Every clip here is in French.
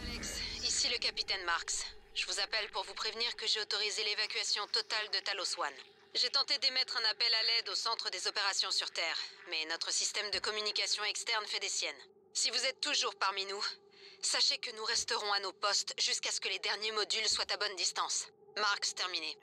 Alex, ici le capitaine Marks. Je vous appelle pour vous prévenir que j'ai autorisé l'évacuation totale de Talos One. J'ai tenté d'émettre un appel à l'aide au centre des opérations sur Terre, mais notre système de communication externe fait des siennes. Si vous êtes toujours parmi nous, sachez que nous resterons à nos postes jusqu'à ce que les derniers modules soient à bonne distance. Marks terminé.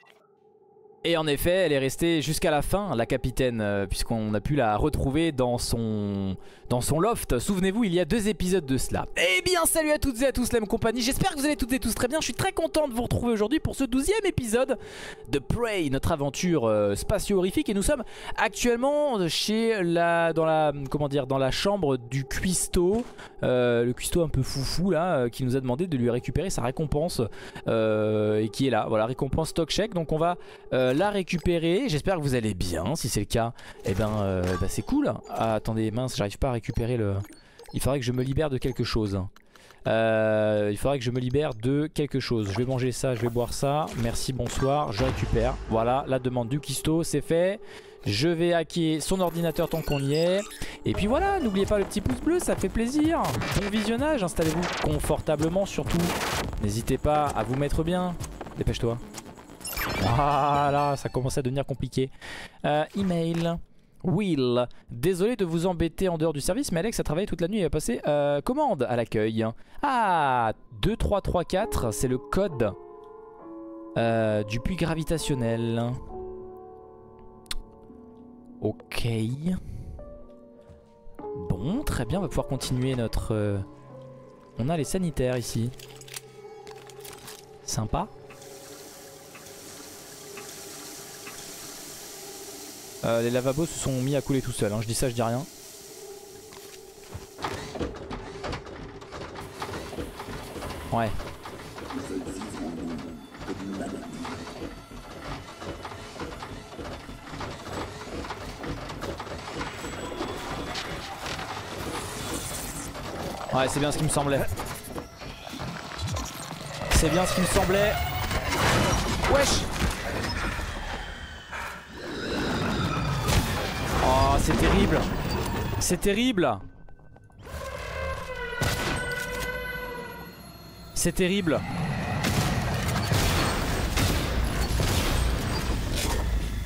Et en effet, elle est restée jusqu'à la fin, la capitaine, euh, puisqu'on a pu la retrouver dans son, dans son loft. Souvenez-vous, il y a deux épisodes de cela. Eh bien, salut à toutes et à tous, la même compagnie. J'espère que vous allez toutes et tous très bien. Je suis très content de vous retrouver aujourd'hui pour ce douzième épisode de Prey, notre aventure euh, spatio-horrifique. Et nous sommes actuellement chez la, dans la, comment dire, dans la chambre du cuistot, euh, le cuistot un peu foufou là, euh, qui nous a demandé de lui récupérer sa récompense et qui est là. Voilà, récompense stock check. Donc on va la récupérer. J'espère que vous allez bien. Si c'est le cas, eh ben, bah, c'est cool. Ah, attendez, mince, j'arrive pas à récupérer Il faudrait que je me libère de quelque chose. Euh, il faudrait que je me libère de quelque chose. Je vais manger ça, je vais boire ça. Merci, bonsoir. Je récupère. Voilà, la demande du Kisto, c'est fait. Je vais hacker son ordinateur tant qu'on y est. Et puis voilà, n'oubliez pas le petit pouce bleu, ça fait plaisir. Bon visionnage, installez-vous confortablement surtout. N'hésitez pas à vous mettre bien. Dépêche-toi. Voilà, ça commence à devenir compliqué. Euh, email. Will, désolé de vous embêter en dehors du service, mais Alex a travaillé toute la nuit et a passé euh, commande à l'accueil. Ah, 2334, c'est le code euh, du puits gravitationnel. Ok. Bon, très bien, on va pouvoir continuer notre... euh, On a les sanitaires ici. Sympa. Euh, les lavabos se sont mis à couler tout seuls, hein. je dis ça, je dis rien. Ouais. Ouais, c'est bien ce qui me semblait. C'est bien ce qui me semblait. Wesh Oh, c'est terrible. C'est terrible. C'est terrible.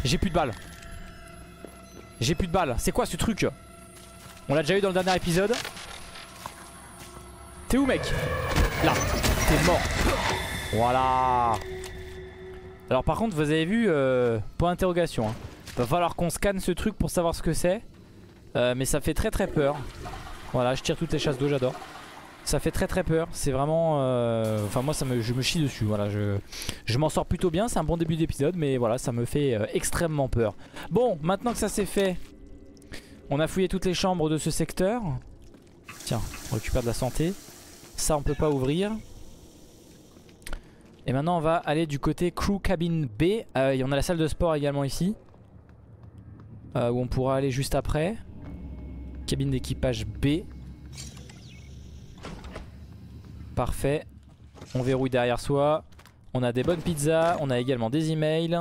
J'ai plus de balles. J'ai plus de balles. C'est quoi ce truc? On l'a déjà eu dans le dernier épisode? T'es où mec? Là. T'es mort. Voilà. Alors par contre vous avez vu, euh, point d'interrogation. Hein. Va falloir qu'on scanne ce truc pour savoir ce que c'est. Euh, mais ça fait très très peur. Voilà, je tire toutes les chasses d'eau, j'adore. Ça fait très très peur. C'est vraiment... euh, Enfin moi ça me, je me chie dessus. Voilà, je, m'en sors plutôt bien. C'est un bon début d'épisode. Mais voilà, ça me fait euh, extrêmement peur. Bon, maintenant que ça c'est fait. On a fouillé toutes les chambres de ce secteur. Tiens, on récupère de la santé. Ça on peut pas ouvrir. Et maintenant on va aller du côté crew cabin B. Euh, et on a la salle de sport également ici. Euh, où on pourra aller juste après. Cabine d'équipage B. Parfait. On verrouille derrière soi. On a des bonnes pizzas. On a également des emails.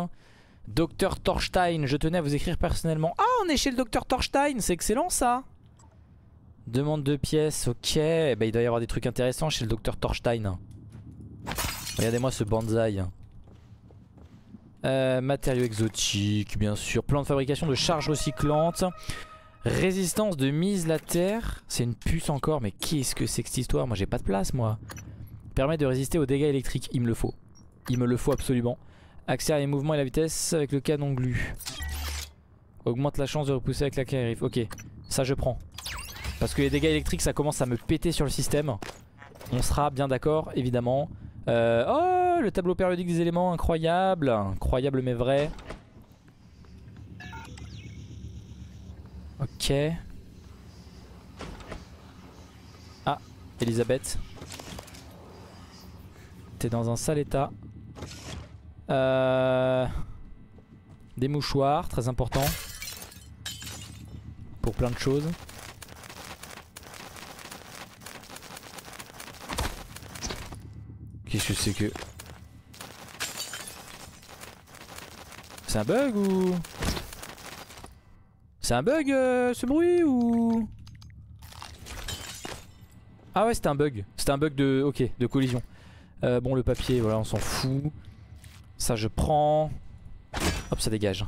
Docteur Torstein, je tenais à vous écrire personnellement. Ah, on est chez le docteur Torstein, c'est excellent ça. Demande de pièces, ok. Eh ben, il doit y avoir des trucs intéressants chez le docteur Torstein. Regardez-moi ce bonsaï. Euh, matériaux exotiques, bien sûr. Plan de fabrication de charges recyclantes. Résistance de mise la terre. C'est une puce encore, mais qu'est-ce que c'est que cette histoire? Moi j'ai pas de place moi. Permet de résister aux dégâts électriques. Il me le faut. Il me le faut absolument. Accélère les mouvements et la vitesse avec le canon glu. Augmente la chance de repousser avec la carrière. Ok, ça je prends. Parce que les dégâts électriques ça commence à me péter sur le système. On sera bien d'accord, évidemment. Euh, oh, le tableau périodique des éléments, incroyable. Incroyable mais vrai. Ok. Ah, Elisabeth. T'es dans un sale état. Euh, des mouchoirs, très important. Pour plein de choses. C'est un bug ou... C'est un bug euh, ce bruit ou Ah ouais c'était un bug. C'était un bug de... Ok, de collision. Euh, bon le papier, voilà on s'en fout. Ça je prends. Hop ça dégage.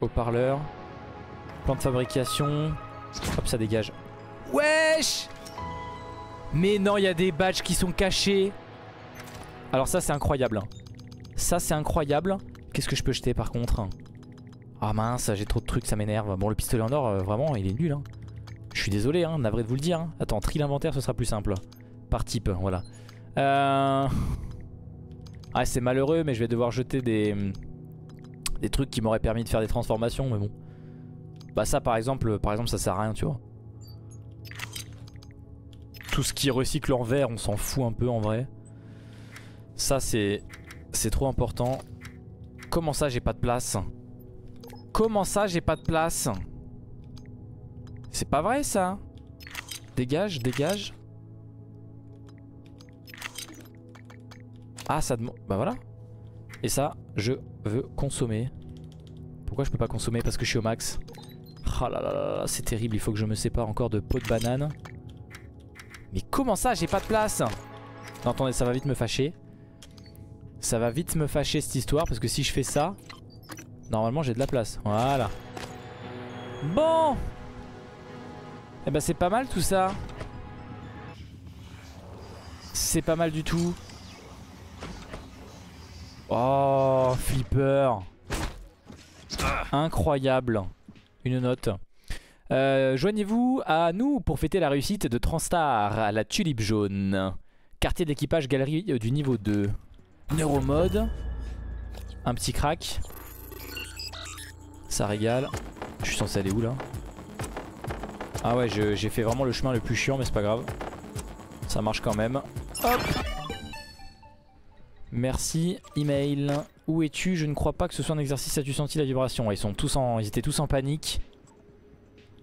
Haut-parleur. Plan de fabrication. Hop ça dégage. Wesh Mais non il y a des badges qui sont cachés. Alors ça c'est incroyable. hein. Ça c'est incroyable. Qu'est-ce que je peux jeter par contre? Ah mince j'ai trop de trucs ça m'énerve. Bon le pistolet en or euh, vraiment il est nul. Hein. Je suis désolé hein, navré de vous le dire. hein. Attends tri l'inventaire ce sera plus simple. Par type voilà. Euh... Ah c'est malheureux mais je vais devoir jeter des... Des trucs qui m'auraient permis de faire des transformations mais bon. Bah ça par exemple, par exemple ça sert à rien tu vois. Tout ce qui recycle en verre on s'en fout un peu en vrai. Ça c'est trop important. Comment ça j'ai pas de place? Comment ça j'ai pas de place? C'est pas vrai ça Dégage, dégage. Ah ça demande... Bah voilà. Et ça je veux consommer. Pourquoi je peux pas consommer? Parce que je suis au max. Oh là là là c'est terrible, il faut que je me sépare encore de peau de banane. Mais comment ça j'ai pas de place? Attendez ça va vite me fâcher. Ça va vite me fâcher cette histoire parce que si je fais ça, normalement j'ai de la place. Voilà. Bon Eh ben c'est pas mal tout ça. C'est pas mal du tout. Oh, flipper. Incroyable. Une note. Euh, Joignez-vous à nous pour fêter la réussite de Transtar à la tulipe jaune. Quartier d'équipage galerie du niveau 2. Neuromode. Un petit crack. Ça régale. Je suis censé aller où là? Ah ouais, j'ai fait vraiment le chemin le plus chiant, mais c'est pas grave. Ça marche quand même. Hop Merci, email. Où es-tu? Je ne crois pas que ce soit un exercice. As-tu senti la vibration Ils sont tous en, ils étaient tous en panique.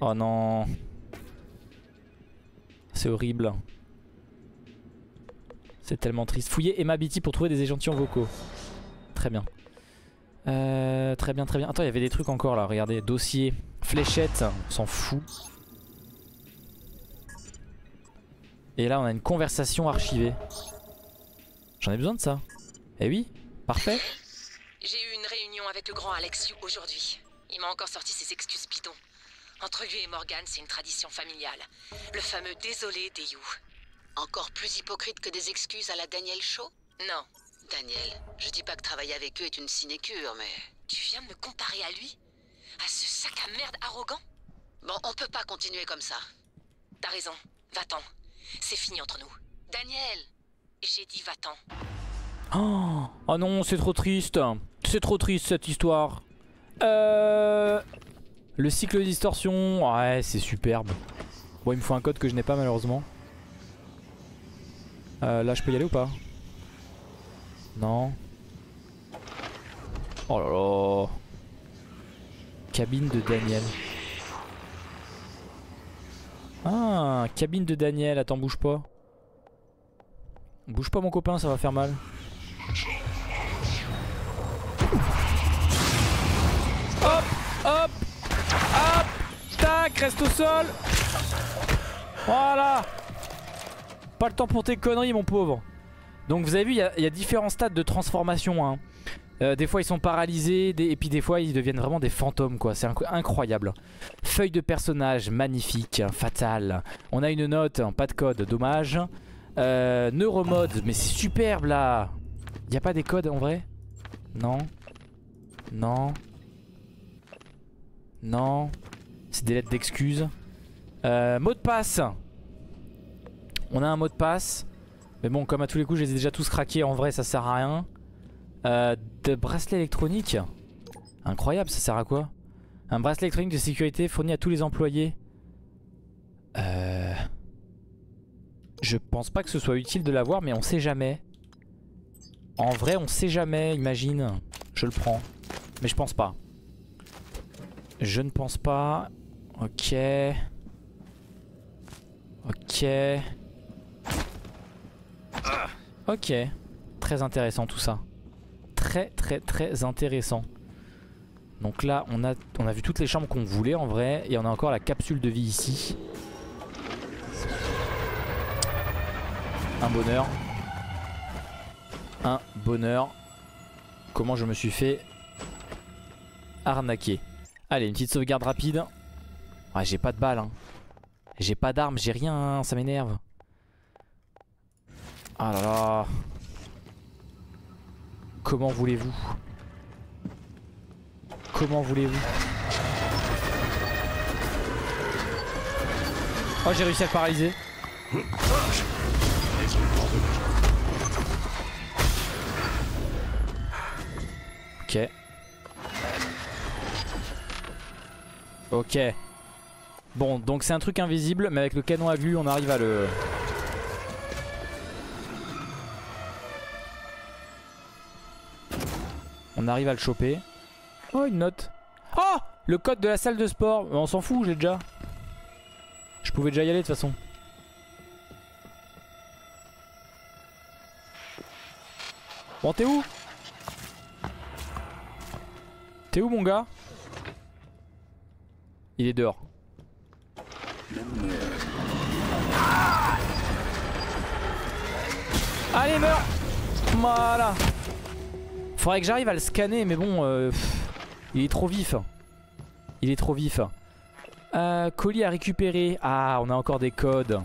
Oh non. C'est horrible. C'est tellement triste. Fouillez Emma Beatty pour trouver des échantillons vocaux. Très bien. Euh, très bien, très bien. Attends, il y avait des trucs encore là. Regardez, dossier, fléchette, on s'en fout. Et là, on a une conversation archivée. J'en ai besoin de ça. Eh oui, parfait. J'ai eu une réunion avec le grand Alexiou aujourd'hui. Il m'a encore sorti ses excuses bidons. Entre lui et Morgan, c'est une tradition familiale. Le fameux désolé des You. Encore plus hypocrite que des excuses à la Daniel Shaw? Non, Daniel, je dis pas que travailler avec eux est une sinécure, mais... tu viens de me comparer à lui? À ce sac à merde arrogant? Bon, on peut pas continuer comme ça. T'as raison, va-t'en. C'est fini entre nous. Daniel J'ai dit va-t'en. Oh, oh non, c'est trop triste. C'est trop triste cette histoire. Euh... Le cycle de distorsion, ouais, c'est superbe. Bon, il me faut un code que je n'ai pas malheureusement. Euh, là, je peux y aller ou pas Non. Oh là là. Cabine de Daniel. Ah, cabine de Daniel. Attends, bouge pas. Bouge pas mon copain, ça va faire mal. Hop, hop, hop, tac, reste au sol. Voilà. Pas le temps pour tes conneries, mon pauvre. Donc vous avez vu, il y a- il différents stades de transformation. hein. Euh, des fois ils sont paralysés, et puis des fois ils deviennent vraiment des fantômes quoi, c'est inc- incroyable. Feuille de personnage, magnifique, fatal. On a une note, pas de code, dommage. Euh, neuromode, mais c'est superbe là. Y a pas des codes en vrai? Non. Non. Non. C'est des lettres d'excuses. Euh, mot de passe. On a un mot de passe. Mais bon, comme à tous les coups, je les ai déjà tous craqués. En vrai, ça sert à rien. Euh, de bracelet électronique. Incroyable, ça sert à quoi? Un bracelet électronique de sécurité fourni à tous les employés. Euh... Je pense pas que ce soit utile de l'avoir, mais on sait jamais. En vrai, on sait jamais, imagine. Je le prends. Mais je pense pas. Je ne pense pas. Ok. Ok. Ok. Très intéressant tout ça. Très très très intéressant. Donc là on a, vu toutes les chambres qu'on voulait en vrai et on a encore la capsule de vie ici. Un bonheur. Un bonheur. Comment je me suis fait arnaquer. Allez une petite sauvegarde rapide. Ouais j'ai pas de balles hein. J'ai pas d'armes, j'ai rien, ça m'énerve. Ah là là. Comment voulez-vous? Comment voulez-vous? Oh j'ai réussi à le paralyser. Ok. Ok. Bon, donc c'est un truc invisible, mais avec le canon à glu, on arrive à le... On arrive à le choper. Oh, une note. Oh Le code de la salle de sport. On s'en fout, j'ai déjà. Je pouvais déjà y aller de toute façon. Bon, t'es où? T'es où, mon gars? Il est dehors. Allez, meurs Voilà Faudrait que j'arrive à le scanner, mais bon, euh, il est trop vif. Il est trop vif. Euh, colis à récupérer. Ah, on a encore des codes.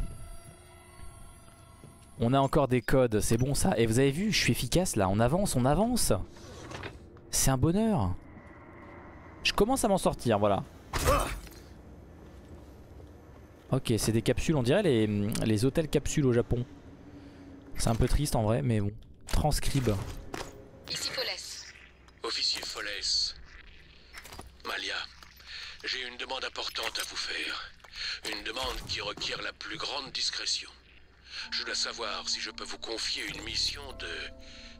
On a encore des codes, c'est bon ça. Et vous avez vu, je suis efficace là, on avance, on avance. C'est un bonheur. Je commence à m'en sortir, voilà. Ok, c'est des capsules, on dirait les, les hôtels capsules au Japon. C'est un peu triste en vrai, mais bon. Transcribe. Officier Foles. Malia, j'ai une demande importante à vous faire. Une demande qui requiert la plus grande discrétion. Je dois savoir si je peux vous confier une mission de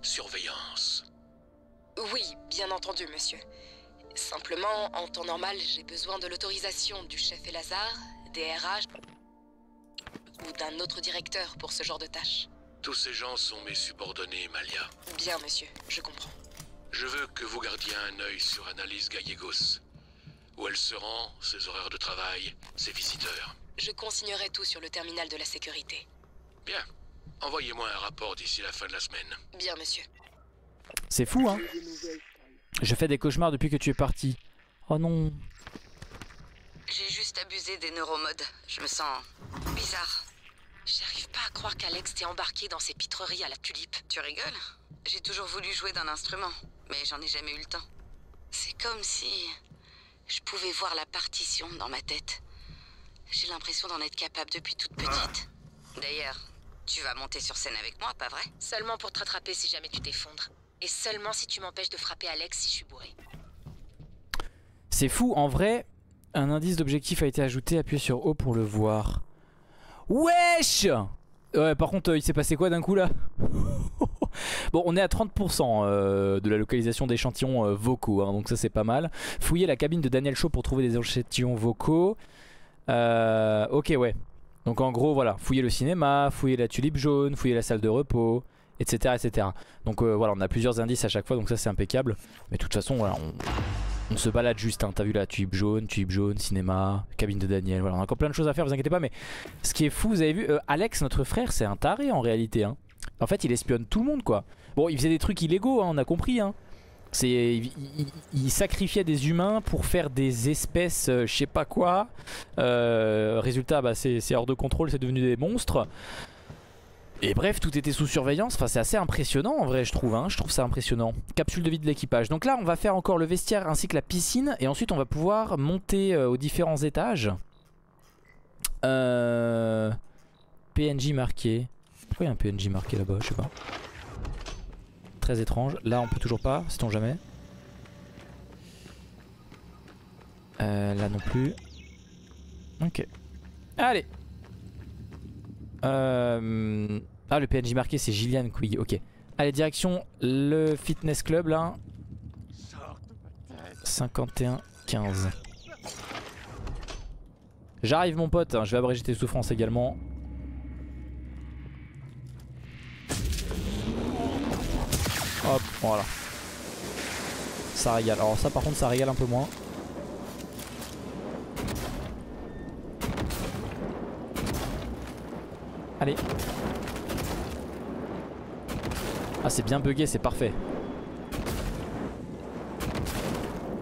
surveillance. Oui, bien entendu, monsieur. Simplement, en temps normal, j'ai besoin de l'autorisation du chef Elazar, des RH ou d'un autre directeur pour ce genre de tâche. Tous ces gens sont mes subordonnés, Malia. Bien, monsieur, je comprends. Je veux que vous gardiez un œil sur Annalise Gallegos. Où elle se rend, ses horaires de travail, ses visiteurs. Je consignerai tout sur le terminal de la sécurité. Bien. Envoyez-moi un rapport d'ici la fin de la semaine. Bien, monsieur. C'est fou hein. Je fais des cauchemars depuis que tu es parti. Oh non. J'ai juste abusé des neuromodes. Je me sens bizarre. J'arrive pas à croire qu'Alex t'ait embarqué dans ces pitreries à la tulipe. Tu rigoles? J'ai toujours voulu jouer d'un instrument, mais j'en ai jamais eu le temps. C'est comme si je pouvais voir la partition dans ma tête. J'ai l'impression d'en être capable depuis toute petite. D'ailleurs, tu vas monter sur scène avec moi, pas vrai? Seulement pour te rattraper si jamais tu t'effondres. Et seulement si tu m'empêches de frapper Alex si je suis bourré. C'est fou, en vrai, un indice d'objectif a été ajouté, appuyez sur O pour le voir. Wesh Ouais, par contre, euh, il s'est passé quoi d'un coup là? Bon, on est à 30% euh, de la localisation d'échantillons euh, vocaux, hein, donc ça c'est pas mal. Fouiller la cabine de Daniel Shaw pour trouver des échantillons vocaux. Euh, ok, ouais. Donc en gros, voilà, fouiller le cinéma, fouiller la tulipe jaune, fouiller la salle de repos, etc. etc. Donc voilà, on a plusieurs indices à chaque fois, donc ça c'est impeccable. Mais de toute façon, voilà, on, se balade juste. Hein. T'as vu la tulipe jaune, tulipe jaune, cinéma, cabine de Daniel. Voilà, on a encore plein de choses à faire, vous inquiétez pas. Mais ce qui est fou, vous avez vu, Alex, notre frère, c'est un taré en réalité. Hein. En fait, il espionne tout le monde, quoi. Bon, il faisait des trucs illégaux, hein, on a compris. Hein. Il, sacrifiait des humains pour faire des espèces, euh, je sais pas quoi. Euh, résultat, bah, c'est hors de contrôle, c'est devenu des monstres. Et bref, tout était sous surveillance. Enfin, c'est assez impressionnant en vrai, je trouve. hein. Je trouve ça impressionnant. Capsule de vie de l'équipage. Donc là, on va faire encore le vestiaire ainsi que la piscine. Et ensuite, on va pouvoir monter euh, aux différents étages. PNJ marqué. Pourquoi il y a un PNJ marqué là-bas Je sais pas. Très étrange. Là, on peut toujours pas, sait-on jamais. Euh, là non plus. Ok. Allez. Euh... Ah, le PNJ marqué, c'est Gillian Quigg. Ok. Allez, direction le fitness club là. 51 15. J'arrive mon pote, hein, je vais abréger tes souffrances également. Hop, voilà. Ça régale. Alors ça par contre ça régale un peu moins. Allez. Ah c'est bien bugué, c'est parfait.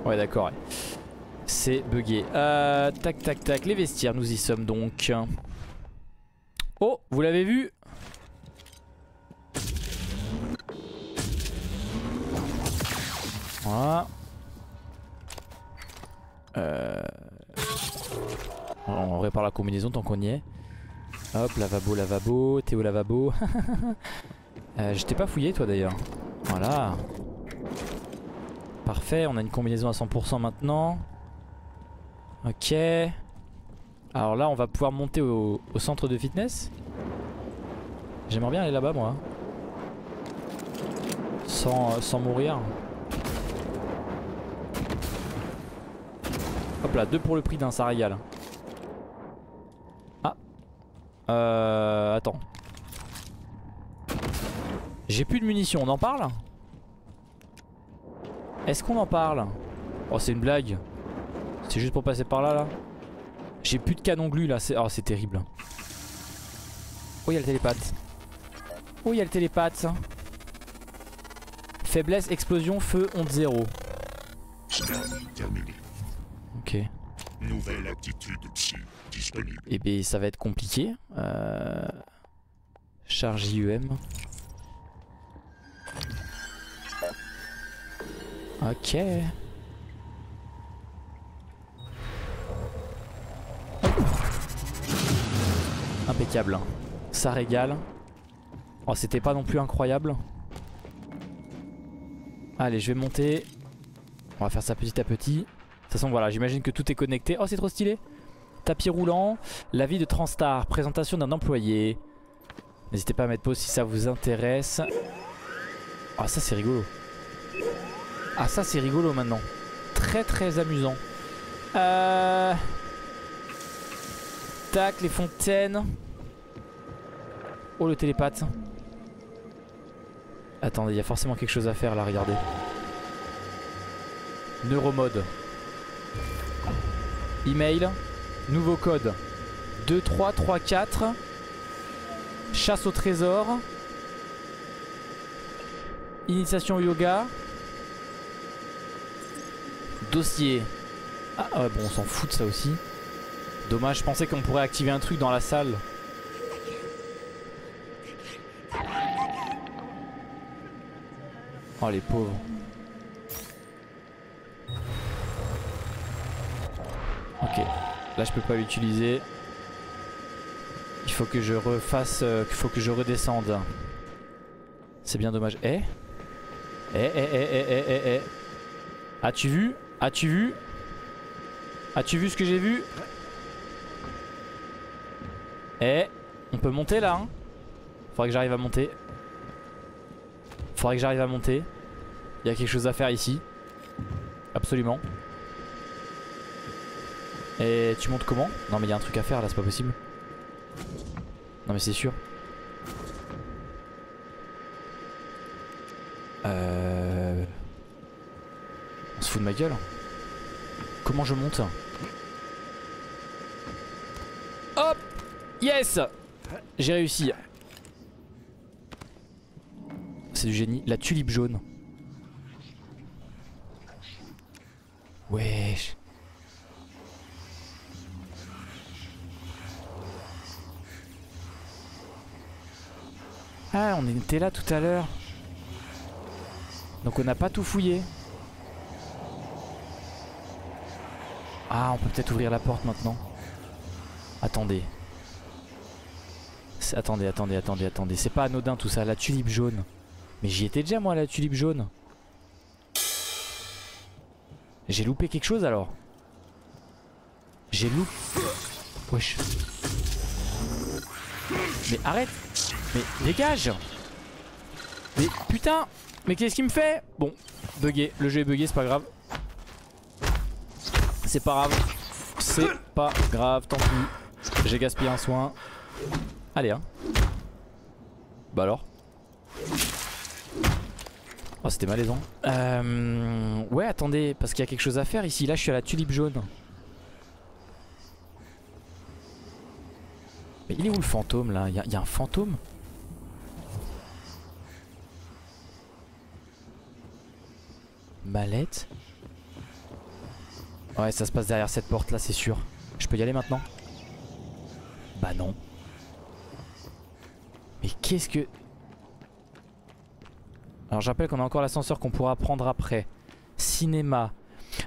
Ouais d'accord. C'est bugué. Euh, tac tac tac, les vestiaires, nous y sommes donc. Oh, vous l'avez vu Euh... On répare la combinaison tant qu'on y est. Hop, lavabo, lavabo, au lavabo euh, Je t'ai pas fouillé toi d'ailleurs. Voilà. Parfait, on a une combinaison à 100% maintenant. Ok. Alors là, on va pouvoir monter au, centre de fitness. J'aimerais bien aller là-bas, moi. Sans, sans mourir. Hop là, deux pour le prix d'un, ça régale. Ah. Euh. Attends. J'ai plus de munitions, on en parle? Est-ce qu'on en parle? Oh, c'est une blague. C'est juste pour passer par là, là. J'ai plus de canon glu là, oh, c'est terrible. Oh, il y a le télépathe. Oh, il y a le télépathe. Faiblesse, explosion, feu, honte 0. Et bien ça va être compliqué. Euh... Charge IEM. Ok. Impeccable. Ça régale. Oh c'était pas non plus incroyable. Allez je vais monter. On va faire ça petit à petit. De toute façon voilà j'imagine que tout est connecté. Oh c'est trop stylé. Tapis roulant, la vie de Transtar, présentation d'un employé. N'hésitez pas à mettre pause si ça vous intéresse. Ah ça c'est rigolo. Ah ça c'est rigolo maintenant. Très très amusant. Euh... Tac les fontaines. Oh le télépathe. Attendez, il y a forcément quelque chose à faire là, regardez. Neuromode. Email. Nouveau code. 2334 Chasse au trésor. Initiation au yoga. Dossier. Ah ouais bon on s'en fout de ça aussi. Dommage je pensais qu'on pourrait activer un truc dans la salle. Oh les pauvres Là je peux pas l'utiliser. Il faut que je refasse. Euh, il faut que je redescende. C'est bien dommage. Eh? Eh eh eh eh eh eh eh As-tu vu? As-tu vu? As-tu vu ce que j'ai vu? Eh On peut monter là hein Faudrait que j'arrive à monter. Faudrait que j'arrive à monter. Il y a quelque chose à faire ici. Absolument. Et tu montes comment Non mais il y a un truc à faire là, c'est pas possible. Non mais c'est sûr. Euh... On se fout de ma gueule. Comment je monte Hop Yes J'ai réussi. C'est du génie. La tulipe jaune. Wesh. Ah, on était là tout à l'heure. Donc on n'a pas tout fouillé. Ah, on peut peut-être ouvrir la porte maintenant. Attendez. Attendez, attendez, attendez, attendez. C'est pas anodin tout ça, la tulipe jaune. Mais j'y étais déjà moi, la tulipe jaune. J'ai loupé quelque chose alors? J'ai loupé... Wesh. Mais arrête Mais dégage Mais putain Mais qu'est-ce qu'il me fait? Bon, bugué, le jeu est bugué, c'est pas grave. C'est pas grave. C'est pas grave, tant pis. J'ai gaspillé un soin. Allez hein. Bah alors? Oh, c'était malaisant. Euh, ouais, attendez, parce qu'il y a quelque chose à faire ici. Là, je suis à la tulipe jaune. Mais il est où le fantôme là? Il y, a- il y a un fantôme? Mallette Ouais, ça se passe derrière cette porte là, c'est sûr. Je peux y aller maintenant? Bah non. Mais qu'est-ce que... Alors je rappelle qu'on a encore l'ascenseur qu'on pourra prendre après. Cinéma.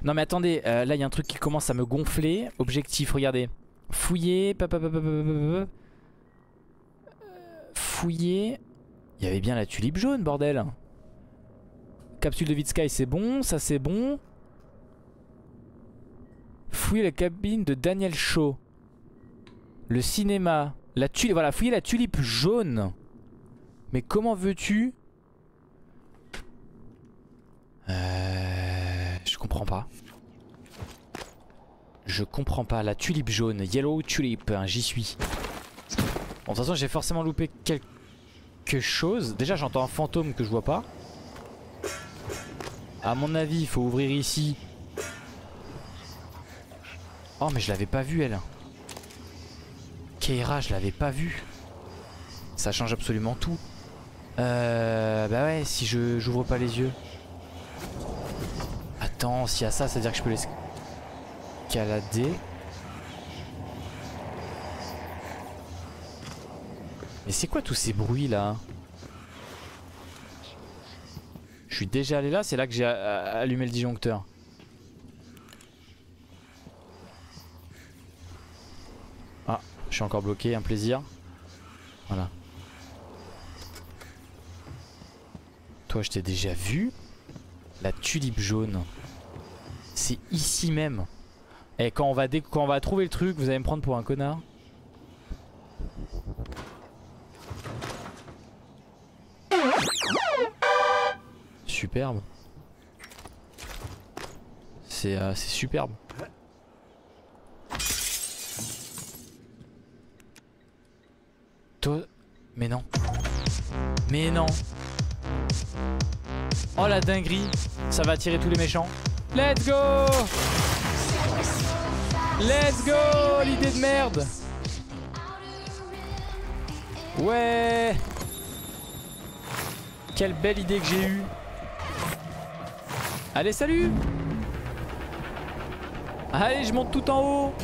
Non mais attendez, euh, là il y a un truc qui commence à me gonfler. Objectif, regardez. Fouiller. Euh, Fouiller. Il y avait bien la tulipe jaune, bordel. Capsule de Vitsky, c'est bon. Ça, c'est bon. Fouiller la cabine de Daniel Shaw. Le cinéma. La tulipe. Voilà, fouiller la tulipe jaune. Mais comment veux-tu? Euh, je comprends pas. Je comprends pas. La tulipe jaune. Yellow tulip. hein, J'y suis. Bon, de toute façon, j'ai forcément loupé quelque chose. Déjà, j'entends un fantôme que je vois pas. À mon avis, il faut ouvrir ici. Oh, mais je l'avais pas vu, elle. Keira, je l'avais pas vu. Ça change absolument tout. Euh, bah ouais, si je j'ouvre pas les yeux. Attends, s'il y a ça, c'est à dire que je peux l'escalader. Mais c'est quoi tous ces bruits là Je suis déjà allé là, c'est là que j'ai allumé le disjoncteur. Ah, je suis encore bloqué, un plaisir. Voilà. Toi, je t'ai déjà vu. La tulipe jaune. C'est ici même. Et quand on, va quand on va trouver le truc, vous allez me prendre pour un connard. Euh, c'est superbe. Toi... Mais non. Mais non. Oh la dinguerie. Ça va attirer tous les méchants. Let's go Let's go L'idée de merde Ouais Quelle belle idée que j'ai eue Allez salut Allez je monte tout en haut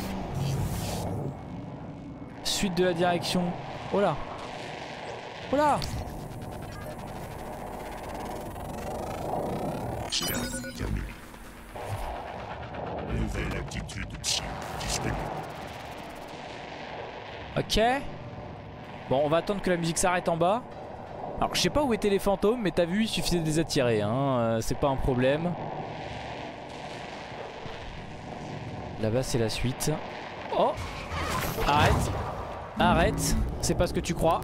Suite de la direction Oh là Oh là. Nouvelle attitude disponible. Ok. Bon, on va attendre que la musique s'arrête en bas. Alors, je sais pas où étaient les fantômes, mais t'as vu, il suffisait de les attirer. Hein. euh, c'est pas un problème. Là-bas, c'est la suite. Oh Arrête Arrête C'est pas ce que tu crois.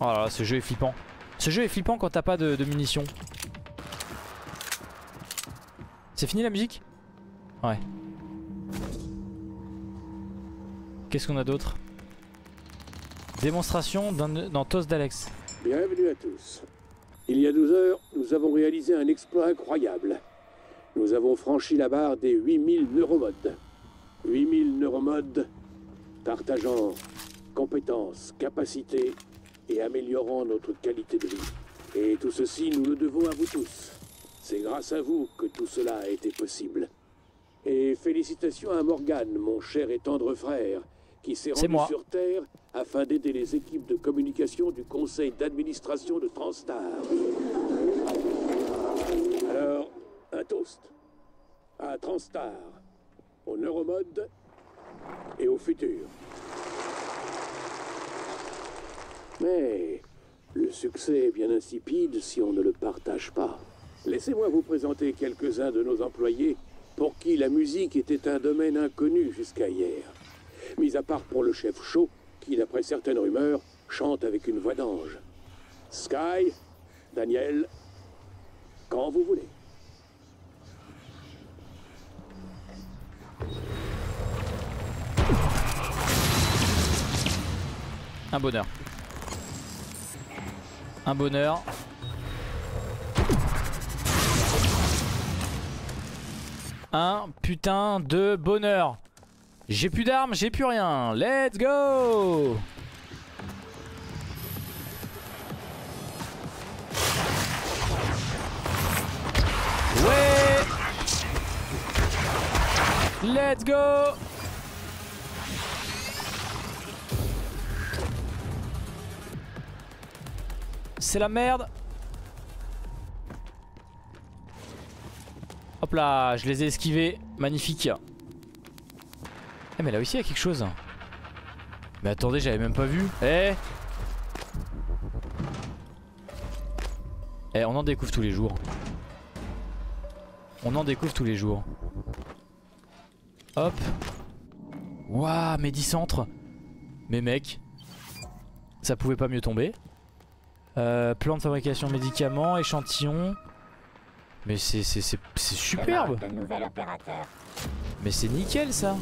Oh là là, ce jeu est flippant. Ce jeu est flippant quand t'as pas de, de munitions. C'est fini la musique? Ouais. Qu'est-ce qu'on a d'autre? Démonstration dans TOS d'Alex. Bienvenue à tous. Il y a 12 heures, nous avons réalisé un exploit incroyable. Nous avons franchi la barre des 8000 neuromodes. 8000 neuromodes partageant compétences, capacités et améliorant notre qualité de vie. Et tout ceci, nous le devons à vous tous. C'est grâce à vous que tout cela a été possible. Et félicitations à Morgan, mon cher et tendre frère, qui s'est rendu moi. sur Terre afin d'aider les équipes de communication du conseil d'administration de Transstar. Alors, un toast à Transstar, au neuromode et au futur. Mais le succès est bien insipide si on ne le partage pas. Laissez-moi vous présenter quelques-uns de nos employés pour qui la musique était un domaine inconnu jusqu'à hier. Mis à part pour le chef Shaw, qui, d'après certaines rumeurs, chante avec une voix d'ange. Sky, Daniel, quand vous voulez. Un bonheur. Un bonheur. Un putain de bonheur. J'ai plus d'armes, j'ai plus rien. Let's go Let's go C'est la merde Hop là, je les ai esquivés. Magnifique. Eh mais là aussi il y a quelque chose. Mais attendez, j'avais même pas vu. Eh Eh, on en découvre tous les jours. On en découvre tous les jours. Hop. Waouh, Médicentre. Mais mec, ça pouvait pas mieux tomber. Euh, plan de fabrication médicaments, échantillons. Mais c'est c'est- c'est- c'est superbe. Mais c'est nickel ça.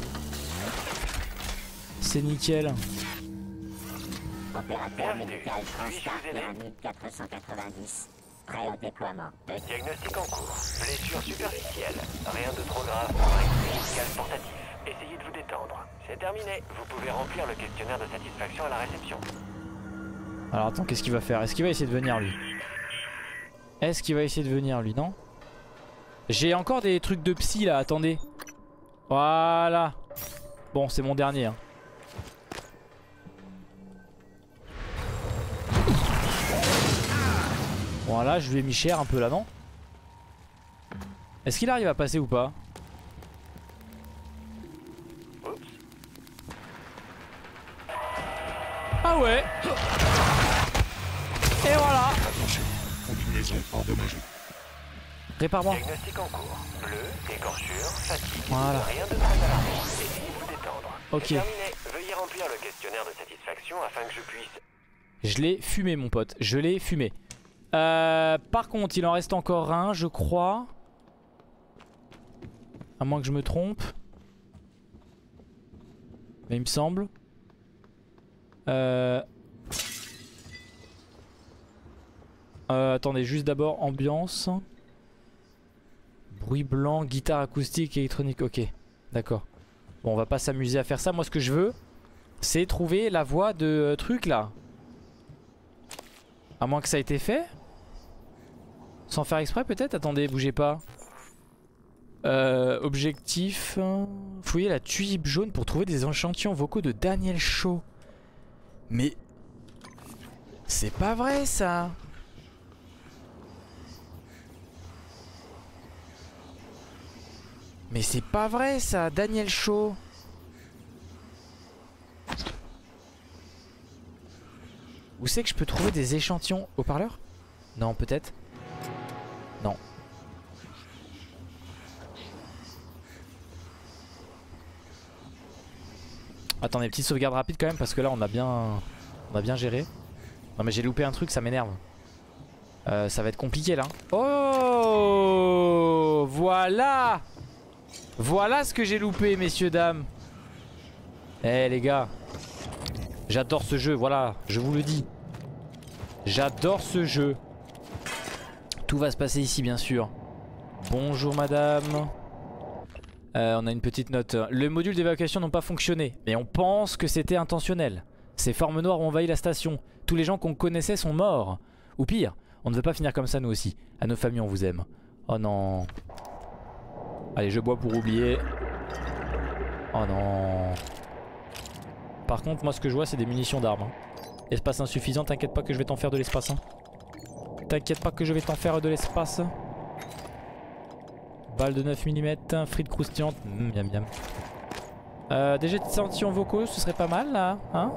C'est nickel. Diagnostic en cours. Blessure superficielle. Rien de trop grave pour un médical portatif. Essayez de vous détendre. C'est terminé. Vous pouvez remplir le questionnaire de satisfaction à la réception. Alors attends, qu'est-ce qu'il va faire? Est-ce qu'il va essayer de venir lui? Est-ce qu'il va essayer de venir lui, non? J'ai encore des trucs de psy là, attendez. Voilà. Bon, c'est mon dernier. hein. Voilà, je lui ai mis cher un peu là, Est-ce qu'il arrive à passer ou pas? Ah ouais Et voilà Combinaison endommagée. Répare-moi Diagnostic en cours. Bleu, écorchure, fatigue. Voilà. Rien de très alarmant. Essayez de vous détendre. Ok. C'est terminé. Veuillez remplir le questionnaire de satisfaction afin que je puisse Je l'ai fumé mon pote, je l'ai fumé. Euh, par contre, il en reste encore un, je crois. À moins que je me trompe. Mais il me semble. Euh... euh, attendez, juste d'abord ambiance. Bruit blanc, guitare acoustique, électronique. Ok, d'accord. Bon, on va pas s'amuser à faire ça. Moi, ce que je veux, c'est trouver la voix de euh, truc là. À moins que ça ait été fait Sans faire exprès peut-être? Attendez, bougez pas. Euh, objectif. Fouiller la tulipe jaune pour trouver des échantillons vocaux de Daniel Shaw. Mais... C'est pas vrai ça Mais c'est pas vrai ça, Daniel Shaw Où c'est que je peux trouver des échantillons Haut-parleur Non, peut-être Non. Attendez, petite sauvegarde rapide quand même parce que là on a bien, on a bien géré. Non mais j'ai loupé un truc, ça m'énerve. Euh, ça va être compliqué là. Oh Voilà Voilà ce que j'ai loupé messieurs dames. Eh les gars, J'adore ce jeu, voilà, je vous le dis. J'adore ce jeu. Tout va se passer ici, bien sûr. Bonjour, madame. Euh, on a une petite note. Le module d'évacuation n'a pas fonctionné, mais on pense que c'était intentionnel. Ces formes noires ont envahi la station. Tous les gens qu'on connaissait sont morts. Ou pire, on ne veut pas finir comme ça, nous aussi. À nos familles, on vous aime. Oh non. Allez, je bois pour oublier. Oh non. Par contre, moi ce que je vois c'est des munitions d'armes. hein. Espace insuffisant, t'inquiète pas que je vais t'en faire de l'espace. hein. T'inquiète pas que je vais t'en faire de l'espace. Balle de 9 mm, frites croustillantes, mm, miam miam. Euh, des jets de vocaux, ce serait pas mal là, hein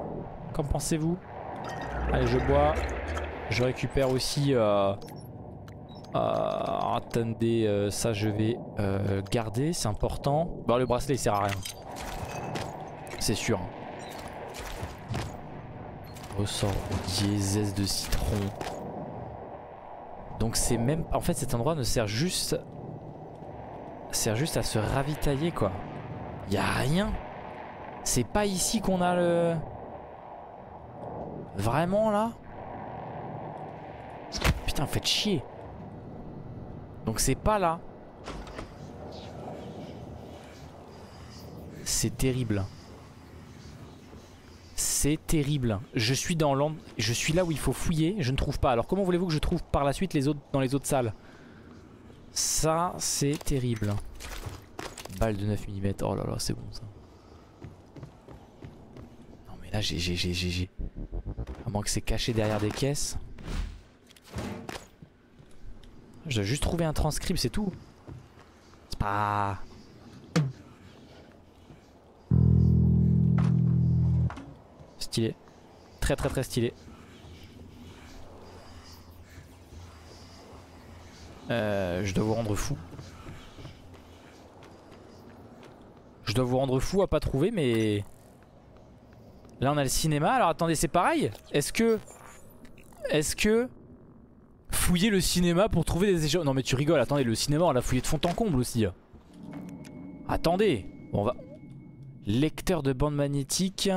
Qu'en pensez-vous? Allez, je bois. Je récupère aussi... Euh... euh, attendez, euh, ça je vais euh, garder, c'est important. Bon, le bracelet il sert à rien. C'est sûr. Ressort diésèse de citron. Donc c'est même... En fait cet endroit ne sert juste... Sert juste à se ravitailler quoi. Y a rien. C'est pas ici qu'on a le... Vraiment là? Putain, faites chier. Donc c'est pas là. C'est terrible. C'est terrible. Je suis dans l'end- je suis là où il faut fouiller, je ne trouve pas. Alors comment voulez-vous que je trouve par la suite les autres dans les autres salles? Ça, c'est terrible. Balle de 9 mm. Oh là là, c'est bon ça. Non mais là j'ai j'ai j'ai j'ai à moins que c'est caché derrière des caisses. Je dois juste trouver un transcript, c'est tout. C'est pas Stylé. Très très très stylé. Euh, je dois vous rendre fou. Je dois vous rendre fou à pas trouver mais... Là on a le cinéma, alors attendez c'est pareil Est-ce que... Est-ce que... Fouiller le cinéma pour trouver des échos... Non mais tu rigoles, attendez le cinéma on l'a fouillé de fond en comble aussi. Attendez on va... Lecteur de bande magnétique.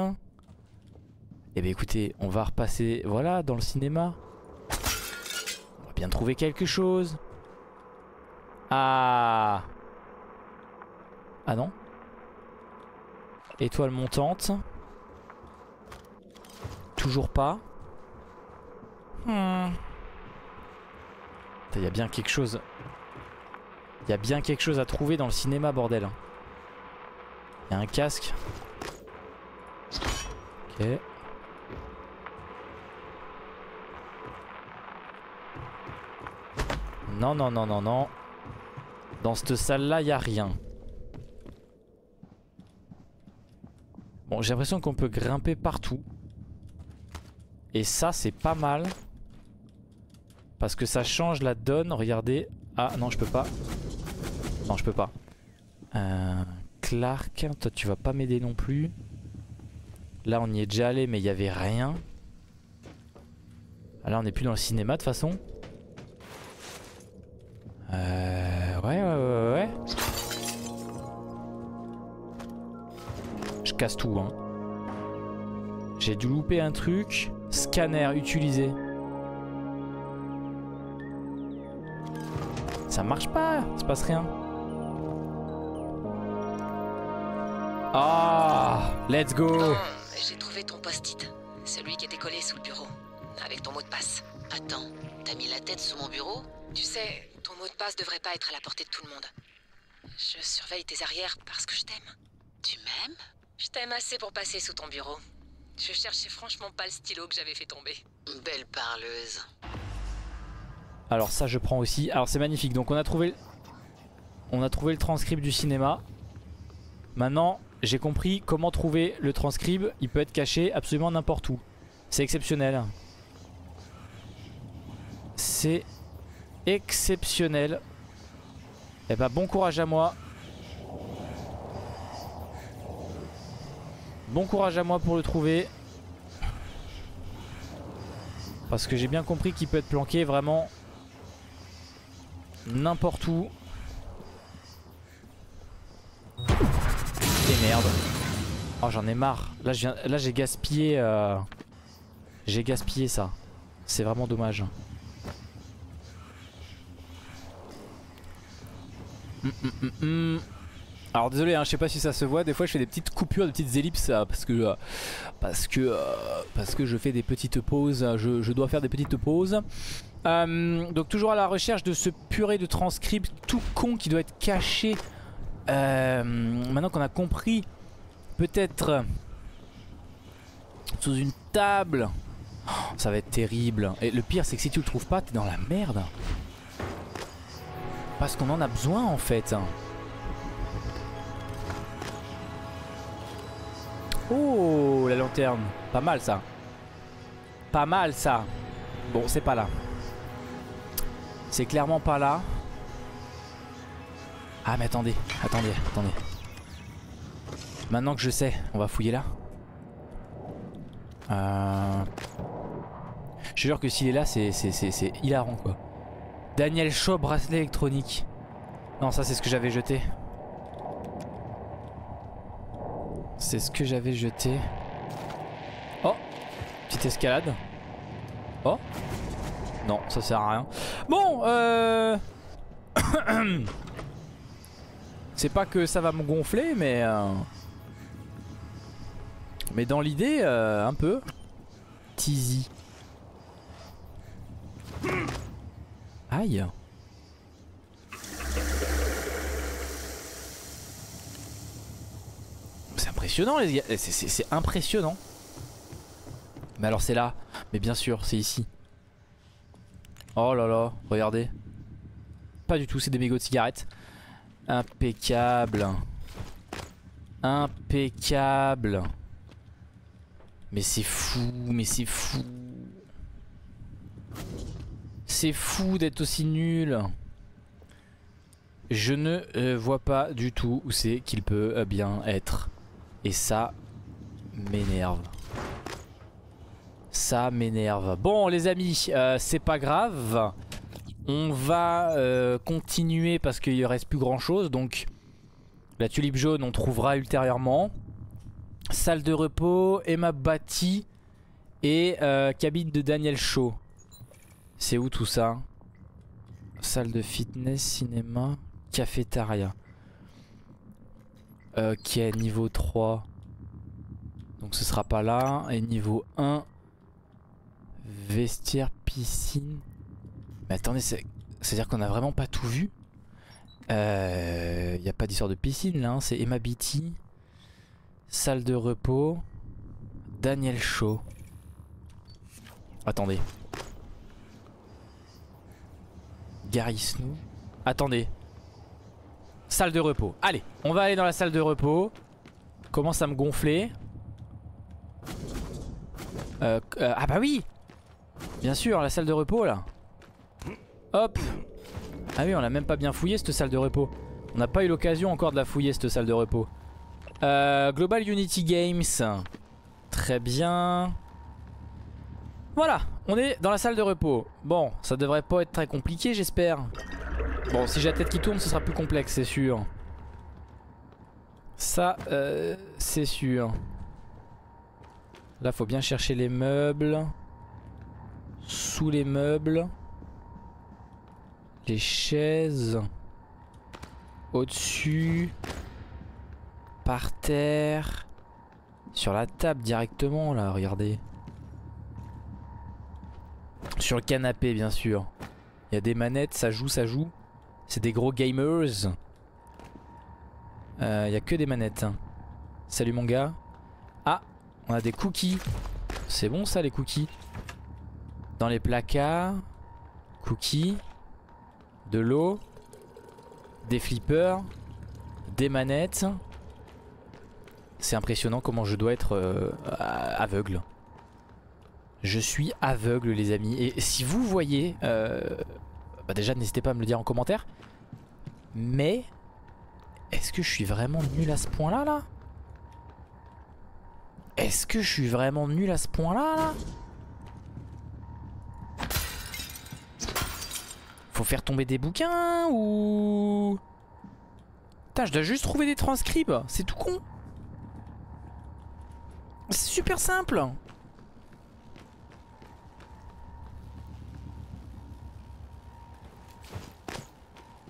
Eh bien écoutez, on va repasser, voilà, dans le cinéma. On va bien trouver quelque chose. Ah Ah non Étoile montante. Toujours pas. Hmm. Il y a bien quelque chose. Il y a bien quelque chose à trouver dans le cinéma, bordel. Il y a un casque. Ok. Non, non, non, non, non. Dans cette salle-là, il a rien. Bon, j'ai l'impression qu'on peut grimper partout. Et ça, c'est pas mal. Parce que ça change la donne. Regardez. Ah, non, je peux pas. Non, je peux pas. Euh, Clark, toi, tu vas pas m'aider non plus. Là, on y est déjà allé, mais il y avait rien. Ah, Là, on n'est plus dans le cinéma, de toute façon. Euh... Ouais, ouais, ouais, ouais. Je casse tout, hein. J'ai dû louper un truc. Scanner utilisé. Ça marche pas, il se passe rien. Ah, let's go. Bon, j'ai trouvé ton post-it. Celui qui était collé sous le bureau. Avec ton mot de passe. Attends, t'as mis la tête sous mon bureau? Tu sais, ton mot de passe devrait pas être à la portée de tout le monde. Je surveille tes arrières parce que je t'aime. Tu m'aimes? Je t'aime assez pour passer sous ton bureau. Je cherchais franchement pas le stylo que j'avais fait tomber. Belle parleuse. Alors ça je prends aussi. Alors c'est magnifique. Donc on a trouvé on a trouvé le transcript du cinéma. Maintenant, j'ai compris comment trouver le transcript. Il peut être caché absolument n'importe où. C'est exceptionnel. C'est exceptionnel. Eh bah bon courage à moi. Bon courage à moi pour le trouver. Parce que j'ai bien compris qu'il peut être planqué vraiment n'importe où. Et merde. Oh j'en ai marre. Là j'ai gaspillé euh, j'ai gaspillé ça. C'est vraiment dommage. Hum, hum, hum. Alors désolé, hein, je sais pas si ça se voit. Des fois, je fais des petites coupures, des petites ellipses euh, parce que euh, parce que parce que je fais des petites pauses. Je dois faire des petites pauses. Euh, donc toujours à la recherche de ce purée de transcript tout con qui doit être caché. Euh, maintenant qu'on a compris, peut-être sous une table. Oh, ça va être terrible. Et le pire, c'est que si tu le trouves pas, t'es dans la merde. Parce qu'on en a besoin en fait. Oh, la lanterne. Pas mal ça. Pas mal ça. Bon, c'est pas là. C'est clairement pas là. Ah mais attendez, attendez, attendez. Maintenant que je sais, on va fouiller là. Euh... Je jure que s'il est là, c'est hilarant quoi. Daniel Shaw, bracelet électronique. Non, ça c'est ce que j'avais jeté. C'est ce que j'avais jeté. Oh Petite escalade. Oh Non, ça sert à rien. Bon, euh... C'est pas que ça va me gonfler, mais... euh, Mais dans l'idée, euh, un peu. Teasy. Aïe. C'est impressionnant les gars, c'est- impressionnant. Mais alors c'est là, mais bien sûr c'est ici. Oh là là, regardez. Pas du tout, c'est des mégots de cigarettes. Impeccable. Impeccable. Mais c'est fou, mais c'est fou. C'est fou d'être aussi nul. Je ne euh, vois pas du tout où c'est qu'il peut euh, bien être. Et ça m'énerve. Ça m'énerve. Bon les amis, euh, c'est pas grave. On va euh, continuer parce qu'il ne reste plus grand chose. Donc la tulipe jaune on trouvera ultérieurement. Salle de repos, Emma Batty et euh, cabine de Daniel Shaw. C'est où tout ça? Salle de fitness, cinéma, cafétéria. Ok, niveau 3. Donc ce sera pas là. Et niveau 1, vestiaire, piscine. Mais attendez, c'est- c'est-à-dire qu'on a vraiment pas tout vu Il n'y a pas d'histoire de piscine là, hein, c'est Emma Beatty. Salle de repos. Daniel Shaw. Attendez. Gary. Attendez. Salle de repos. Allez, on va aller dans la salle de repos. Commence à me gonfler. Euh, euh, ah bah oui Bien sûr, la salle de repos là. Hop Ah oui, on l'a même pas bien fouillé cette salle de repos. On n'a pas eu l'occasion encore de la fouiller cette salle de repos. Euh, Global Unity Games. Très bien. Voilà, on est dans la salle de repos. Bon, ça devrait pas être très compliqué, j'espère. Bon, si j'ai la tête qui tourne, ce sera plus complexe, c'est sûr. Ça, euh, c'est sûr. Là, faut bien chercher les meubles. Sous les meubles. Les chaises. Au-dessus. Par terre. Sur la table directement, là, regardez. Sur le canapé, bien sûr. Il y a des manettes, ça joue, ça joue. C'est des gros gamers. Euh, Il y a que des manettes. hein. Salut mon gars. Ah, on a des cookies. C'est bon ça les cookies? Dans les placards. Cookies. De l'eau. Des flippers. Des manettes. C'est impressionnant comment je dois être euh, aveugle. Je suis aveugle les amis. Et si vous voyez... euh, bah déjà n'hésitez pas à me le dire en commentaire. Mais... Est-ce que je suis vraiment nul à ce point là? Là Est-ce que je suis vraiment nul à ce point là là? Faut faire tomber des bouquins ou... Putain je dois juste trouver des transcripts. C'est tout con. C'est super simple.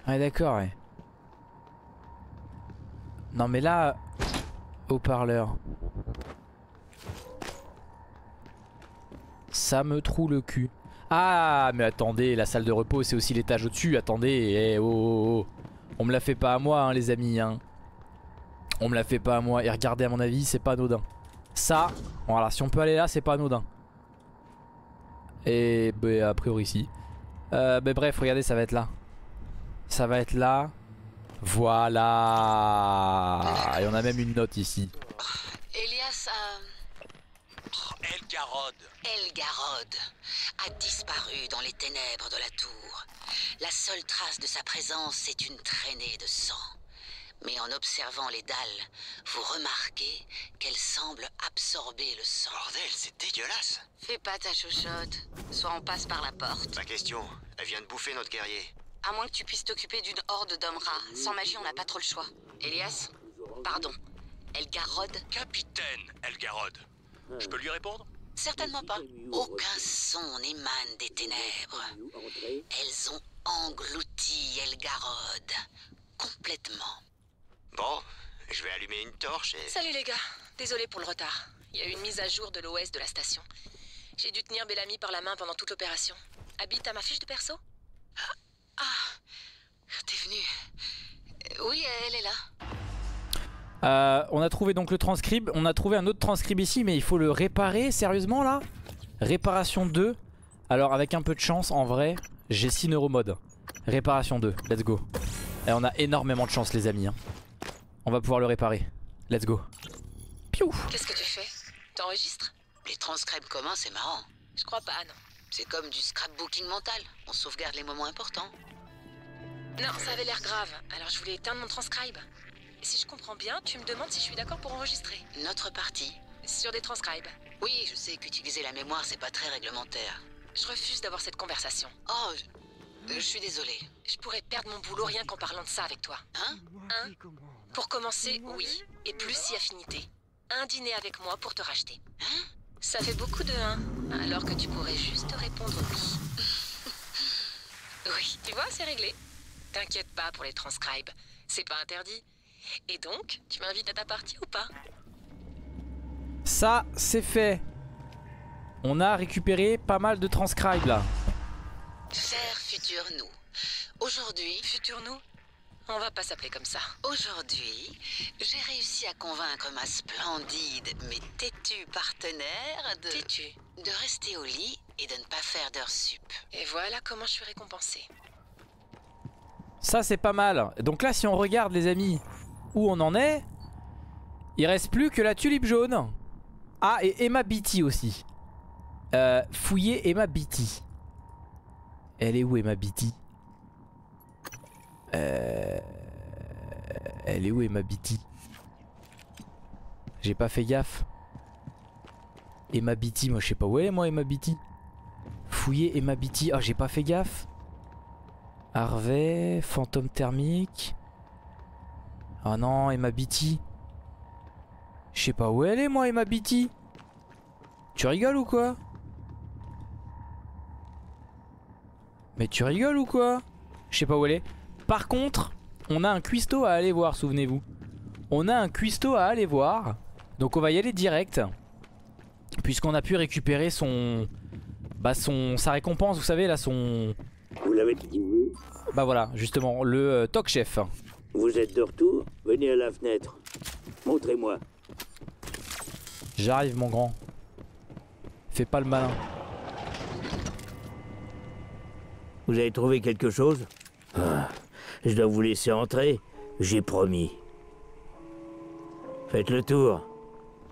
Ouais d'accord ouais. Non mais là Haut-parleur Ça me troue le cul Ah mais attendez la salle de repos c'est aussi l'étage au dessus Attendez eh, oh, oh, oh. On me la fait pas à moi hein, les amis hein. On me la fait pas à moi Et regardez à mon avis c'est pas anodin Ça voilà si on peut aller là c'est pas anodin Et bah, a priori si euh, bah, bref regardez ça va être là ça va être là. Voilà. Et on a même une note ici. Elgarod Elgarod a disparu dans les ténèbres de la tour. La seule trace de sa présence, c'est une traînée de sang. Mais en observant les dalles, vous remarquez qu'elle semble absorber le sang. Bordel, c'est dégueulasse. Fais pas ta chochotte. Soit on passe par la porte. Pas question. Elle vient de bouffer notre guerrier. À moins que tu puisses t'occuper d'une horde d'hommes rats. Sans magie, on n'a pas trop le choix. Elias Pardon. Elgarod Capitaine Elgarod Je peux lui répondre? Certainement pas. Aucun son n'émane des ténèbres. Elles ont englouti Elgarod. Complètement. Bon, je vais allumer une torche et... Salut les gars, désolé pour le retard. Il y a eu une mise à jour de l'OS de la station. J'ai dû tenir Bellamy par la main pendant toute l'opération. Habite à ma fiche de perso? Ah, t'es venu. Euh, Oui, elle est là. Euh, on a trouvé donc le transcribe. On a trouvé un autre transcribe ici, mais il faut le réparer. Sérieusement là? Réparation 2. Alors, avec un peu de chance, en vrai, j'ai 6 neuromodes. Réparation 2, let's go. Et on a énormément de chance, les amis. hein. On va pouvoir le réparer. Let's go. Piou Qu'est-ce que tu fais? T'enregistres? Les transcripts communs, c'est marrant. Je crois pas, non. C'est comme du scrapbooking mental. On sauvegarde les moments importants. Non, ça avait l'air grave, alors je voulais éteindre mon transcribe. Si je comprends bien, tu me demandes si je suis d'accord pour enregistrer. Notre partie. Sur des transcribes. Oui, je sais qu'utiliser la mémoire, c'est pas très réglementaire. Je refuse d'avoir cette conversation. Oh, je, je suis désolée. Je pourrais perdre mon boulot rien qu'en parlant de ça avec toi. Hein Hein Pour commencer, oui. Et plus si affinité. Un dîner avec moi pour te racheter. Hein Ça fait beaucoup de 1, alors que tu pourrais juste répondre oui. Oui, tu vois, c'est réglé. T'inquiète pas pour les transcribes. C'est pas interdit. Et donc, tu m'invites à ta partie ou pas Ça, c'est fait. On a récupéré pas mal de transcribes là. Cher futur nous. Aujourd'hui, Futur nous On va pas s'appeler comme ça. aujourd'hui, j'ai réussi à convaincre ma splendide mais têtue partenaire de... T'es-tu de rester au lit et de ne pas faire d'heures sup. Et voilà comment je suis récompensée. Ça, c'est pas mal. Donc là, si on regarde, les amis, où on en est, il reste plus que la tulipe jaune. Ah, et Emma Beatty aussi. Euh, fouiller Emma Beatty. Elle est où, Emma Beatty Euh... Elle est où, Emma Beatty J'ai pas fait gaffe. Emma Beatty, moi je sais pas où est, moi, Emma Beatty. Fouiller Emma Beatty. Ah, j'ai pas fait gaffe. Harvey, fantôme thermique. Ah non, Emma Beatty. Je sais pas où elle est, moi, Emma Beatty. Tu rigoles ou quoi? Mais tu rigoles ou quoi? Je sais pas où elle est. Par contre, on a un cuistot à aller voir, souvenez-vous. On a un cuistot à aller voir. Donc on va y aller direct. Puisqu'on a pu récupérer son... Bah son... sa récompense, vous savez là, son... Vous l'avez dit Bah voilà, justement, le euh, Toc Chef. Vous êtes de retour? Venez à la fenêtre. Montrez-moi. J'arrive mon grand. Fais pas le malin. Vous avez trouvé quelque chose? Ah, Je dois vous laisser entrer, j'ai promis. Faites le tour.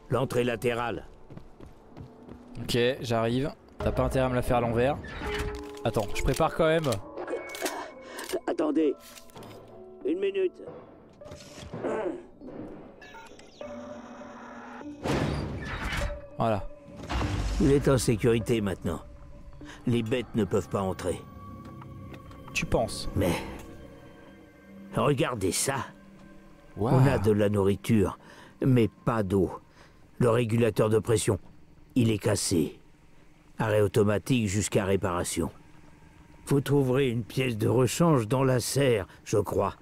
L'entrée latérale. Ok, j'arrive. T'as pas intérêt à me la faire à l'envers. Attends, je prépare quand même. Attendez. Une minute. Voilà. Vous êtes en sécurité maintenant. Les bêtes ne peuvent pas entrer. Tu penses Mais... Regardez ça. On a de la nourriture, mais pas d'eau. Le régulateur de pression, il est cassé. Arrêt automatique jusqu'à réparation. Vous trouverez une pièce de rechange dans la serre, je crois.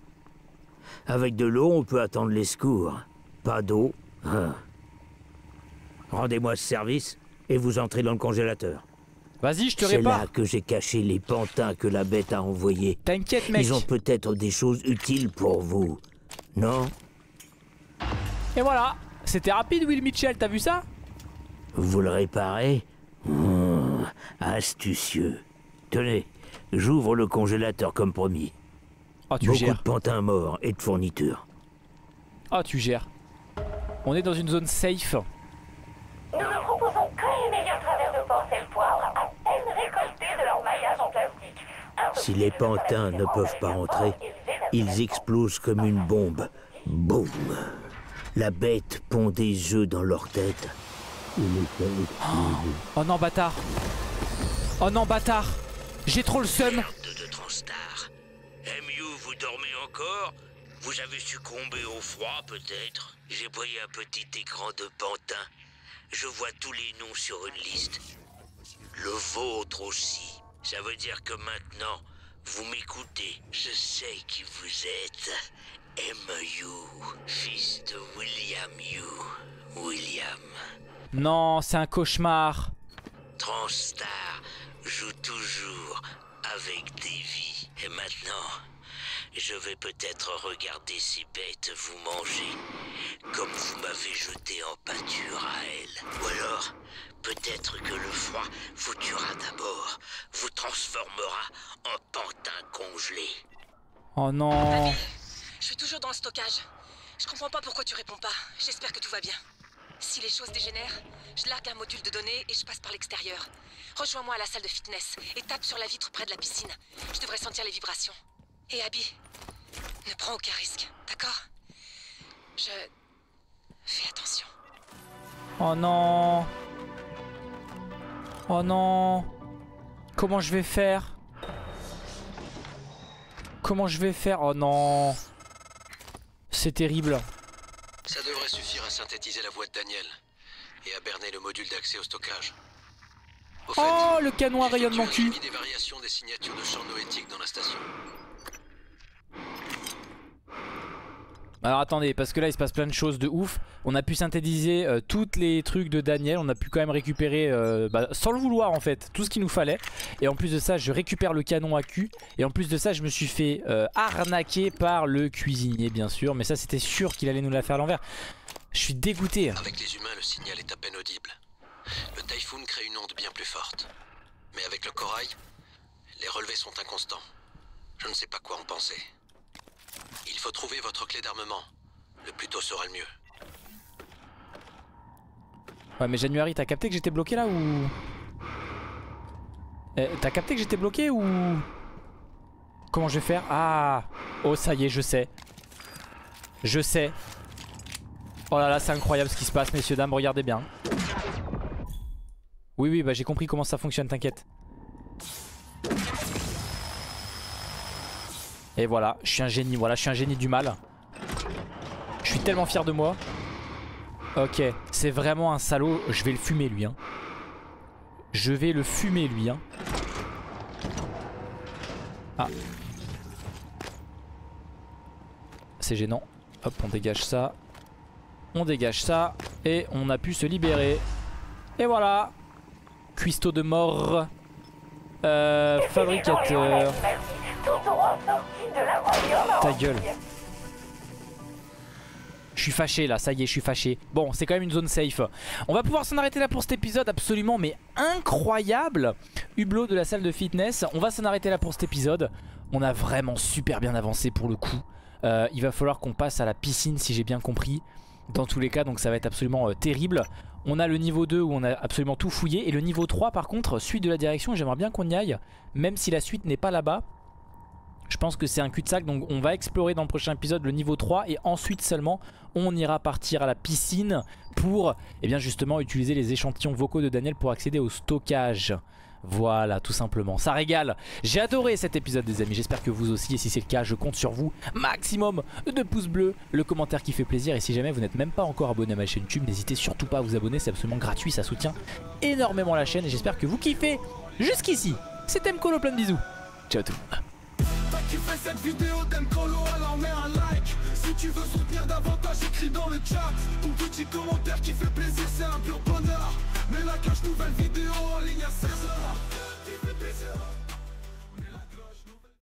Avec de l'eau, on peut attendre les secours. Pas d'eau. hein. Rendez-moi ce service et vous entrez dans le congélateur. Vas-y, je te C'est répare. là que j'ai caché les pantins que la bête a envoyés. T'inquiète, mec. Ils ont peut-être des choses utiles pour vous. Non? Et voilà. C'était rapide, Will Mitchell, t'as vu ça? Vous le réparez? Hmm, Astucieux. Tenez, j'ouvre le congélateur comme promis. Oh, tu Beaucoup gères. de pantins morts et de fournitures. Oh, tu gères. On est dans une zone safe. Nous ne proposons que les meilleurs travers de porcel poivre à peine récoltés de leur maillage en plastique. Si les pantins ne peuvent pas entrer, ils explosent comme une bombe. Boum La bête pond des œufs dans leur tête. Et exploser. Oh non, bâtard. Oh non, bâtard. J'ai trop le seum. Avez succombé au froid, peut-être J'ai pris un petit écran de pantin. Je vois tous les noms sur une liste. Le vôtre aussi. Ça veut dire que maintenant, vous m'écoutez. Je sais qui vous êtes. M.U. Fils de William U. William. Non, c'est un cauchemar. Transtar joue toujours avec des vies. Et maintenant, je vais peut-être regarder ces bêtes vous manger, comme vous m'avez jeté en pâture à elles. Ou alors, peut-être que le froid vous tuera d'abord, vous transformera en pantin congelé. Oh non. Je suis toujours dans le stockage. Je comprends pas pourquoi tu réponds pas. J'espère que tout va bien. Si les choses dégénèrent, je largue un module de données et je passe par l'extérieur. Rejoins-moi à la salle de fitness et tape sur la vitre près de la piscine. Je devrais sentir les vibrations. Et Abby, ne prends aucun risque, d'accord? Je... Fais attention. Oh non. Oh non. Comment je vais faire? Comment je vais faire? Oh non. C'est terrible. Ça devrait suffire à synthétiser la voix de Daniel et à berner le module d'accès au stockage. Au fait, Oh, le canon à rayonnement du cul. suivi des variations des signatures de champs noétiques dans la station. Alors attendez, parce que là il se passe plein de choses de ouf. On a pu synthétiser euh, toutes les trucs de Daniel. On a pu quand même récupérer, euh, bah, sans le vouloir en fait, tout ce qu'il nous fallait. Et en plus de ça, je récupère le canon à cul. Et en plus de ça, je me suis fait euh, arnaquer par le cuisinier, bien sûr. Mais ça, c'était sûr qu'il allait nous la faire à l'envers. Je suis dégoûté. Avec les humains, le signal est à peine audible. Le typhoon crée une onde bien plus forte. Mais avec le corail, les relevés sont inconstants. Je ne sais pas quoi en penser. Il faut trouver votre clé d'armement. Le plus tôt sera le mieux. Ouais, mais January, t'as capté que j'étais bloqué là ou? Eh, t'as capté que j'étais bloqué ou? Comment je vais faire? Ah Oh, ça y est, je sais. Je sais. Oh là là, c'est incroyable ce qui se passe, messieurs, dames, regardez bien. Oui, oui, bah j'ai compris comment ça fonctionne, t'inquiète. Et voilà, je suis un génie, voilà, je suis un génie du mal. Je suis tellement fier de moi. Ok, c'est vraiment un salaud, je vais le fumer lui. Hein. Je vais le fumer lui. Hein. Ah. C'est gênant. Hop, on dégage ça. On dégage ça. Et on a pu se libérer. Et voilà. Cuistot de mort. Euh, fabricateur. Ta gueule. Je suis fâché là, ça y est, je suis fâché. Bon, c'est quand même une zone safe. On va pouvoir s'en arrêter là pour cet épisode absolument mais incroyable. Hublot de la salle de fitness. On va s'en arrêter là pour cet épisode. On a vraiment super bien avancé pour le coup. Euh, il va falloir qu'on passe à la piscine si j'ai bien compris. Dans tous les cas, donc ça va être absolument euh, terrible. On a le niveau 2 où on a absolument tout fouillé. Et le niveau 3 par contre, suite de la direction, j'aimerais bien qu'on y aille. Même si la suite n'est pas là-bas. Je pense que c'est un cul-de-sac donc on va explorer dans le prochain épisode le niveau 3 et ensuite seulement on ira partir à la piscine pour eh bien justement utiliser les échantillons vocaux de Daniel pour accéder au stockage. Voilà tout simplement, ça régale. J'ai adoré cet épisode des amis, j'espère que vous aussi et si c'est le cas je compte sur vous Maximum de pouces bleus, le commentaire qui fait plaisir Et si jamais vous n'êtes même pas encore abonné à ma chaîne YouTube N'hésitez surtout pas à vous abonner, c'est absolument gratuit, ça soutient énormément la chaîne Et j'espère que vous kiffez jusqu'ici. C'était Mkolo, plein de bisous. Ciao à tous T'as kiffé cette vidéo d'un colo, alors mets un like. Si tu veux soutenir davantage, écris dans le chat. Ton petit commentaire qui fait plaisir, c'est un pur bonheur. Mais la cache nouvelle vidéo en ligne à 16h